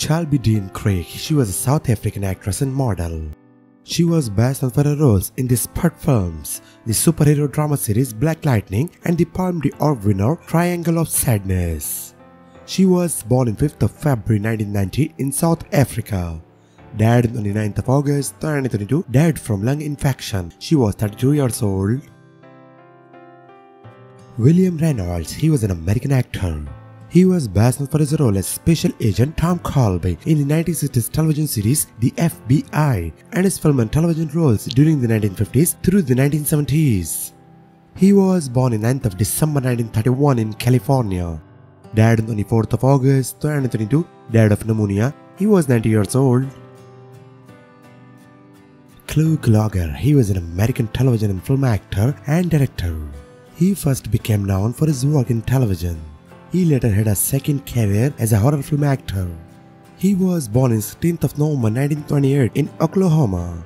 Charlbi Dean Craig, she was a South African actress and model. She was best known for her roles in the Spud films, the superhero drama series Black Lightning and the Palme d'Or winner Triangle of Sadness. She was born on 5th of February 1990 in South Africa. Died on 29th of August 2022, died from lung infection. She was 32 years old. William Reynolds, he was an American actor. He was best known for his role as Special Agent Tom Colby in the 1960s television series The FBI and his film and television roles during the 1950s through the 1970s. He was born on 9th of December 1931 in California. Died on 24th of August 2022, died of pneumonia. He was 90 years old. Clu Gulager, he was an American television and film actor and director. He first became known for his work in television. He later had a second career as a horror film actor. He was born on 16th of November 1928 in Oklahoma.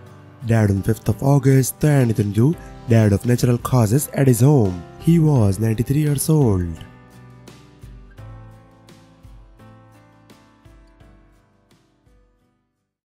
Died on 5th of August 2022, died of natural causes at his home. He was 93 years old.